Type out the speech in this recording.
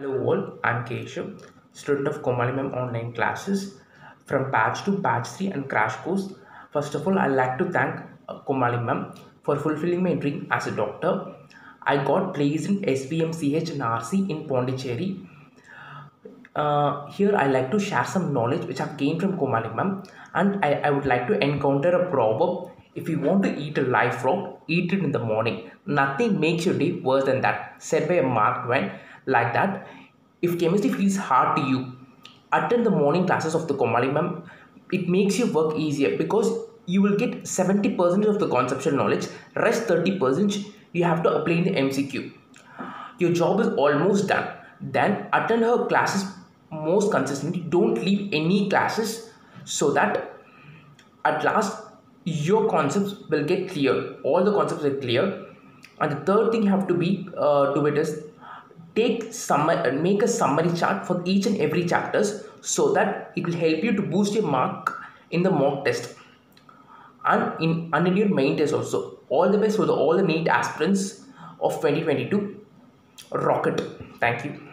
Hello all, I'm Keshav, student of Komalimam online classes from batch 2, batch 3 and crash course. First of all, I'd like to thank uh, Komalimam for fulfilling my dream as a doctor. I got placed in SPMCH and RC in Pondicherry. Uh, here I'd like to share some knowledge which I've gained from Komalimam and I, I would like to encounter a proverb if you want to eat a live frog, eat it in the morning. Nothing makes your day worse than that. Said by Mark Twain like that. If chemistry feels hard to you, attend the morning classes of the Komalimam. It makes your work easier because you will get 70% of the conceptual knowledge, rest 30% you have to apply in the MCQ. Your job is almost done. Then attend her classes most consistently. Don't leave any classes so that at last your concepts will get clear. All the concepts are clear. And the third thing you have to be uh, do it is take summary, uh, make a summary chart for each and every chapters so that it will help you to boost your mark in the mock test and in and in your main test also. All the best for the all the NEET aspirants of 2022. Rocket. Thank you.